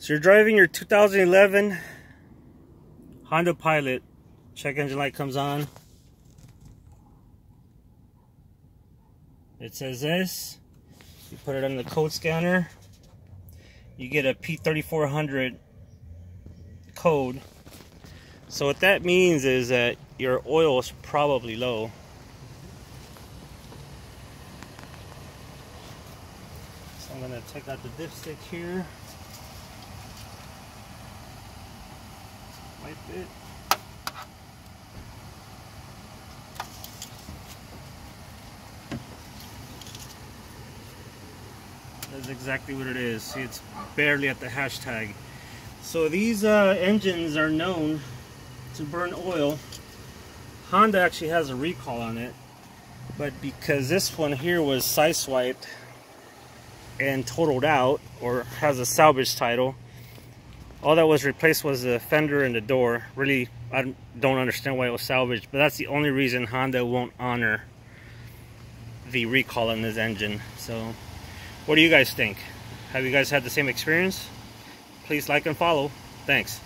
So you're driving your 2011 Honda Pilot. Check engine light comes on. It says this. You put it on the code scanner. You get a P3400 code. So what that means is that your oil is probably low. So I'm going to take out the dipstick here. Wipe it. That's exactly what it is. See, it's barely at the hashtag. So these uh, engines are known to burn oil. Honda actually has a recall on it, but because this one here was size wiped and totaled out, or has a salvage title, all that was replaced was the fender and the door. Really, I don't understand why it was salvaged, but that's the only reason Honda won't honor the recall on this engine. So, what do you guys think? Have you guys had the same experience? Please like and follow. Thanks.